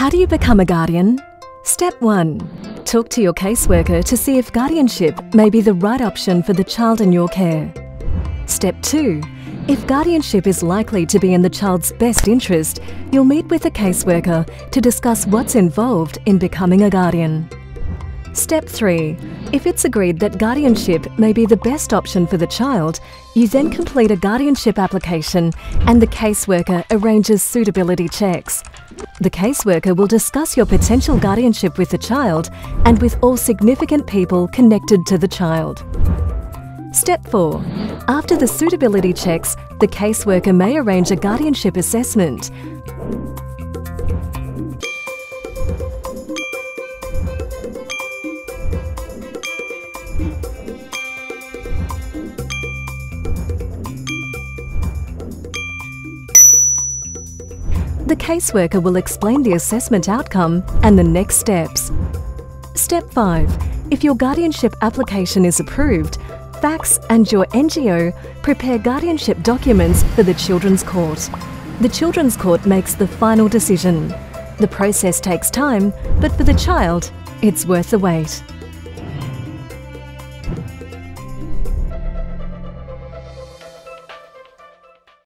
How do you become a guardian? Step 1. Talk to your caseworker to see if guardianship may be the right option for the child in your care. Step 2. If guardianship is likely to be in the child's best interest, you'll meet with a caseworker to discuss what's involved in becoming a guardian. Step 3. If it's agreed that guardianship may be the best option for the child, you then complete a guardianship application and the caseworker arranges suitability checks. The caseworker will discuss your potential guardianship with the child and with all significant people connected to the child. Step 4. After the suitability checks, the caseworker may arrange a guardianship assessment. The caseworker will explain the assessment outcome and the next steps. Step 5. If your guardianship application is approved, FACS and your NGO prepare guardianship documents for the Children's Court. The Children's Court makes the final decision. The process takes time, but for the child, it's worth the wait.